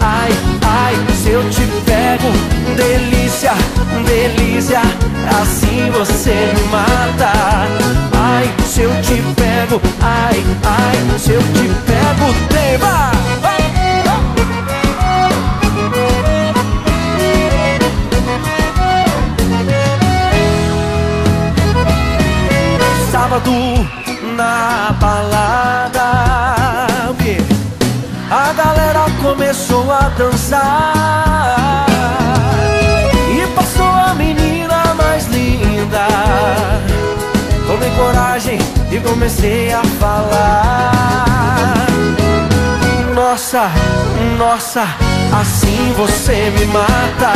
ai, ai, se eu te pego Delícia, delícia, assim você me mata. Ai, se eu te pego, ai, ai, se eu te pego Tema! Sábado na balada a dançar. E passou a menina mais linda. Tomei coragem e comecei a falar. Nossa, nossa, assim você me mata.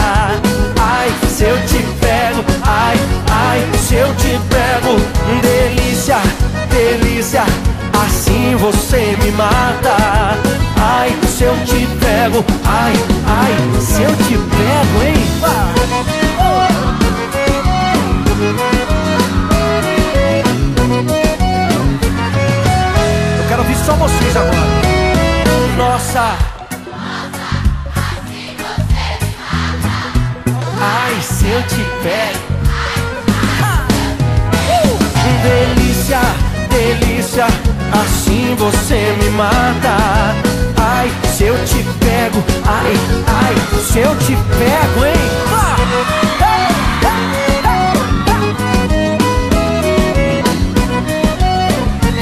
Ai, se eu te pego, ai, ai, se eu te pego. Delícia, delícia, assim você me mata Ai, se eu te pego, ai, ai, se eu te pego, hein? Eu quero ouvir só vocês agora. Nossa. Ai, se eu te pego. Uh! Delícia, delícia, assim você me mata eu te pego, ai, ai, se eu te pego, hein?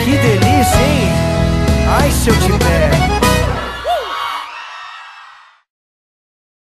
Que delícia, hein? Ai, se eu te pego.